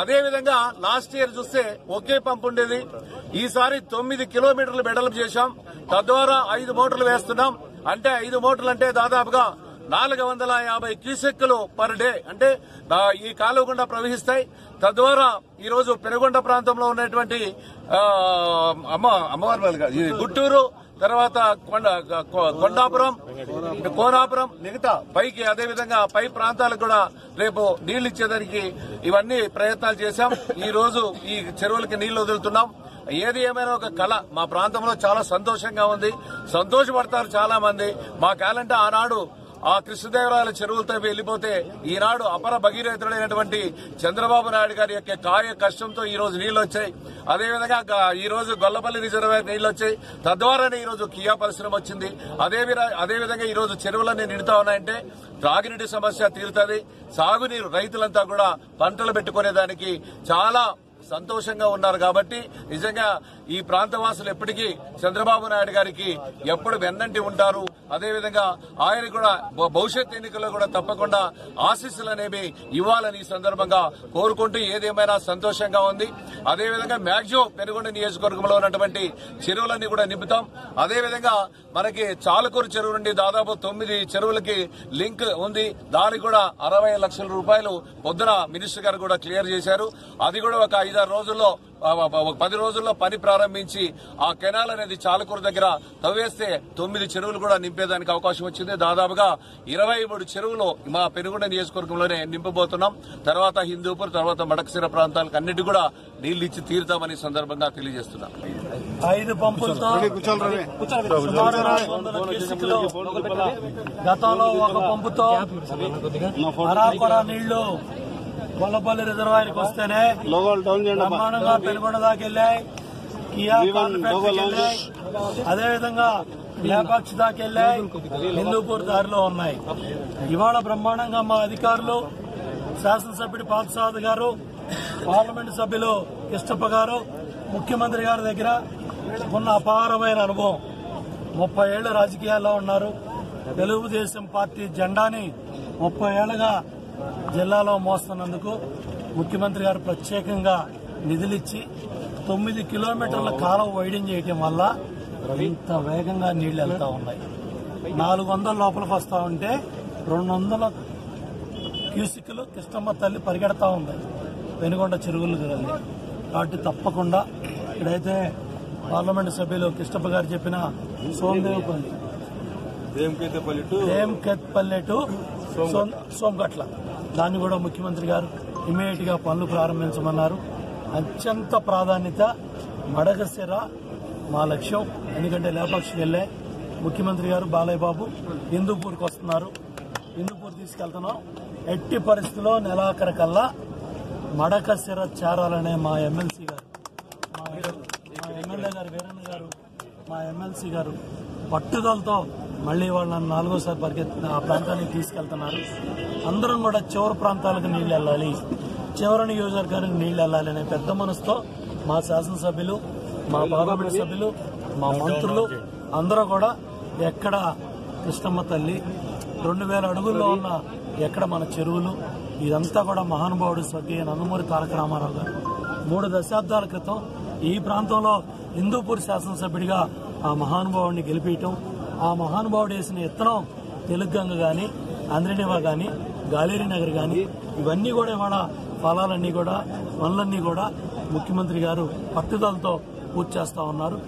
అదేవిధంగా last year చూస్తే ఒకే పంపు ఉండేది. ఈసారి తొమ్మిది కిలోమీటర్లు వెడల్పు చేశాం. తద్వారా ఐదు మోటార్లు వేస్తున్నాం. అంటే ఐదు మోటార్లు అంటే దాదాపుగా నాలుగు వందల యాభై క్యూసెక్కులు పర్ డే అంటే ఈ కాలువ గుండా ప్రవహిస్తాయి. తద్వారా ఈరోజు పెనుగొండ ప్రాంతంలో ఉన్నటువంటి అమ్మ అమ్మవారి ఇది గుట్టూరు తర్వాత కొండ కొ- కొండాపురం కోనాపురం మిగతా పైకి అదేవిధంగా పై ప్రాంతాలకు కూడా రేపు నీళ్ళు ఇచ్చేదానికి ఇవన్నీ ప్రయత్నాలు చేశాం. ఈ రోజు ఈ చెరువులకి నీళ్ళు వదులుతున్నాం. ఏది ఏమైనా ఒక కళ. మా ప్రాంతంలో చాలా సంతోషంగా ఉంది. సంతోషపడతారు చాలా మంది మా కాలంటే ఆనాడు ఆ కృష్ణదేవరాయల చెరువులతో వెళ్ళిపోతే ఈనాడు అపర భగీరథుడైనటువంటి చంద్రబాబు నాయుడు గారి యొక్క కాయ కష్టంతో ఈ రోజు నీళ్ళు వచ్చాయి. అదేవిధంగా ఈ రోజు గొల్లపల్లి రిజర్వాయర్ నీళ్ళు వచ్చాయి. తద్వారానే ఈ రోజు కియా పరిశ్రమ వచ్చింది. అదే విధ- అదే విధంగా ఈ రోజు చెరువులన్నీ నిండుతా ఉన్నాయంటే త్రాగునీటి సమస్య తీరుతుంది. సాగునీరు రైతులంతా కూడా పంటలు పెట్టుకునేదానికి చాలా సంతోషంగా ఉన్నారు కాబట్టి నిజంగా ఈ ప్రాంతవాసులు ఎప్పటికీ చంద్రబాబు నాయుడు గారికి ఎప్పుడు వెన్నంటి ఉంటారు. అదేవిధంగా ఆయన కూడా భవిష్యత్ ఎన్నికల్లో కూడా తప్పకుండా ఆశీస్సులు అనేవి ఇవ్వాలని ఈ సందర్భంగా కోరుకుంటూ ఏదేమైనా సంతోషంగా ఉంది. అదేవిధంగా మ్యాక్సిమం పెనుగొండ నియోజకవర్గంలో ఉన్నటువంటి చెరువులన్నీ కూడా నింపుతాం. అదేవిధంగా మనకి చాలకూరు చెరువు నుండి దాదాపు తొమ్మిది చెరువులకి లింక్ ఉంది. దానికి కూడా అరవై లక్షల రూపాయలు పొద్దున మినిస్టర్ గారు కూడా క్లియర్ చేశారు. అది కూడా ఒక ఐదారు రోజుల్లో ఒక పది రోజుల్లో పని ప్రారంభించి ఆ కెనాల్ అనేది చాలకూరు దగ్గర తవ్వేస్తే తొమ్మిది చెరువులు కూడా నింపేదానికి అవకాశం వచ్చింది. దాదాపుగా ఇరవై మూడు చెరువులు మా పెనుగొండ నియోజకవర్గంలోనే నింపబోతున్నాం. తర్వాత హిందూపూర్ తర్వాత మడకసిర ప్రాంతాలకు అన్నిటి కూడా నీళ్ళు ఇచ్చి తీరుతామని సందర్భంగా తెలియజేస్తున్నాం. ఐదు పంపులతో గతంలో ఒక పంపుతో నీళ్ళు గొల్లపల్లి రిజర్వాయర్కి వస్తేనే బ్రహ్మాండంగా పెనుగొండ దాకా వెళ్ళాయి. కియా వెళ్ళాయి. అదేవిధంగా లేపాక్షి దాకా వెళ్ళాయి. హిందూపూర్ దారిలో ఉన్నాయి. ఇవాళ బ్రహ్మాండంగా మా అధికారులు శాసనసభ్యుడు పార్థసారథి గారు పార్లమెంట్ సభ్యులు కిష్టప్ప గారు ముఖ్యమంత్రి గారి దగ్గర ఉన్న అపారమైన అనుభవం. ముప్పై ఏళ్ళ రాజకీయాల్లో ఉన్నారు. తెలుగుదేశం పార్టీ జెండాని ముప్పై ఏళ్ళుగా జిల్లాలో మోస్తున్నందుకు ముఖ్యమంత్రి గారు ప్రత్యేకంగా నిధులిచ్చి తొమ్మిది కిలోమీటర్ల కాలం వైడింగ్ చేయటం వల్ల ఇంత వేగంగా నీళ్ళు వెళ్తా ఉన్నాయి. నాలుగు వందల లోపలికి వస్తా ఉంటే రెండు వందల క్యూసిక్లు కృష్ణమ్మ తల్లి పరిగెడతా ఉంది. వెనుకొండ చెరువులు కదండి. కాబట్టి తప్పకుండా ఇక్కడైతే పార్లమెంట్ సభ్యులు కృష్ణప్ప గారు చెప్పిన సోమదేవపల్లి. దేంకెత్పల్లి టు సోమ్- సోంగట్ల దాన్ని కూడా ముఖ్యమంత్రి గారు ఇమీడియట్గా పనులు ప్రారంభించమన్నారు. అత్యంత ప్రాధాన్యత మడగసిర మా లక్ష్యం. ఎందుకంటే లేపాక్షికి వెళ్ళే ముఖ్యమంత్రి గారు బాలయ్య బాబు హిందూపూర్కి వస్తున్నారు. హిందూపూర్ తీసుకెళ్తున్నాం. ఎట్టి పరిస్థితుల్లో నెలాఖరు కల్లా మడకసిర చేరాలనే మా ఎమ్మెల్సీ గారు మా మా ఎమ్మెల్యే గారు వీరన్న గారు మా ఎమ్మెల్సీ గారు పట్టుదలతో మళ్ళీ వాళ్ళని నాలుగోసారి పరిగెత్తి ఆ ప్రాంతానికి తీసుకెళ్తున్నారు. అందరం కూడా చివరి ప్రాంతాలకు నీళ్ళు వెళ్ళాలి. చివరి నియోజకవర్గానికి నీళ్ళు వెళ్ళాలి అనే పెద్ద మనసుతో మా శాసనసభ్యులు మా పార్లమెంట్ సభ్యులు మా మంత్రులు అందరూ కూడా ఎక్కడ కృష్ణమ్మ తల్లి రెండు వేల అడుగుల్లో ఉన్న ఎక్కడ మన చెరువులు ఇదంతా కూడా మహానుభావుడు స్వర్గీయ నందమూరి తారక రామారావు గారు. మూడు దశాబ్దాల క్రితం ఈ ప్రాంతంలో హిందూపూర్ శాసనసభ్యుడిగా ఆ మహానుభావుడిని గెలిపించటం ఆ మహానుభావుడు వేసిన ఇత్తనం తెలుగంగ కానీ ఆంధ్రనేవా కానీ గాలేరి నగర్ కానీ ఇవన్నీ కూడా ఇవాళ ఫలాలన్నీ కూడా పనులన్నీ కూడా ముఖ్యమంత్రి గారు పట్టుదలతో పూర్తి చేస్తా ఉన్నారు.